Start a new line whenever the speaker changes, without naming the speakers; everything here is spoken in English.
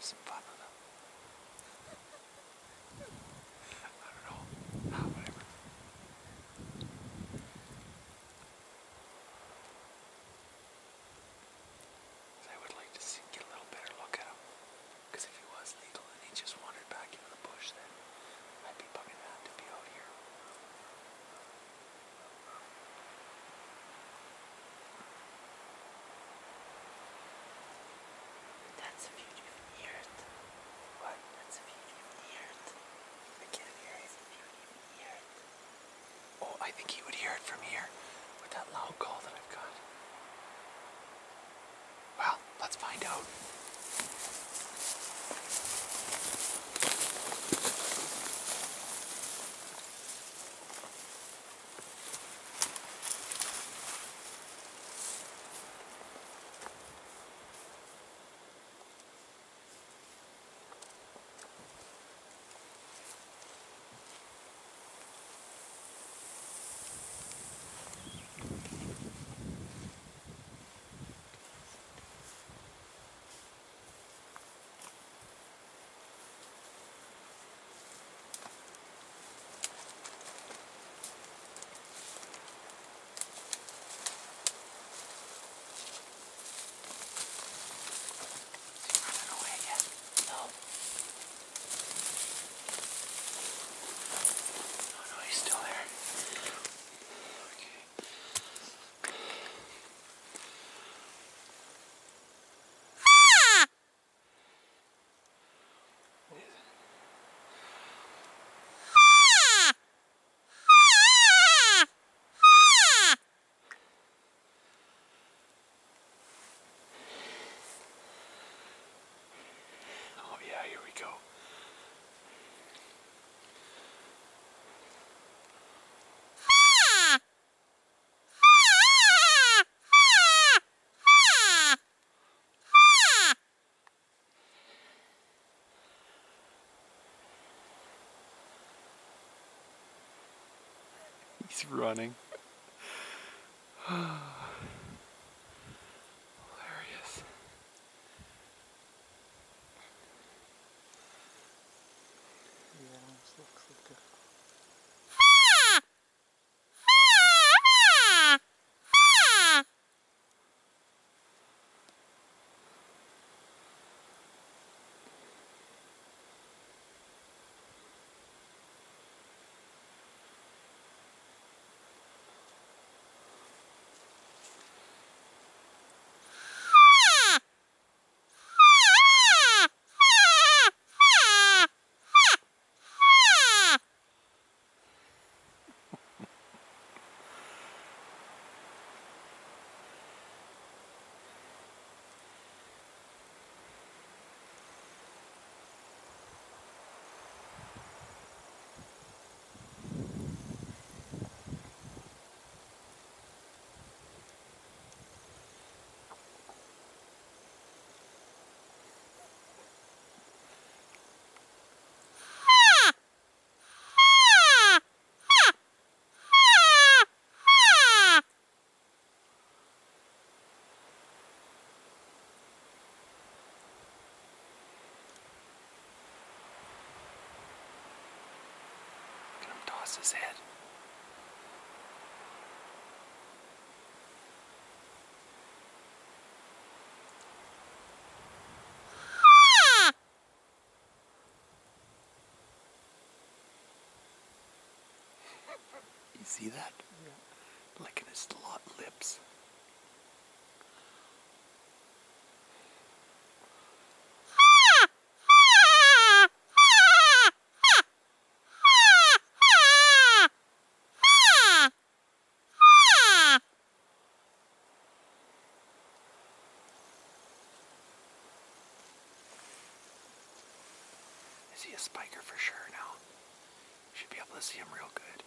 some fun. He's running. past his head. you see that?
Yeah.
Licking his lips. see a spiker for sure now. Should be able to see him real good.